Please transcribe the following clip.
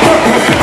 Vamos,